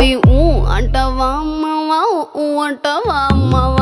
బేబీ ఊ అంటవా అమ్మవా ఊ అంటవా అమ్మవా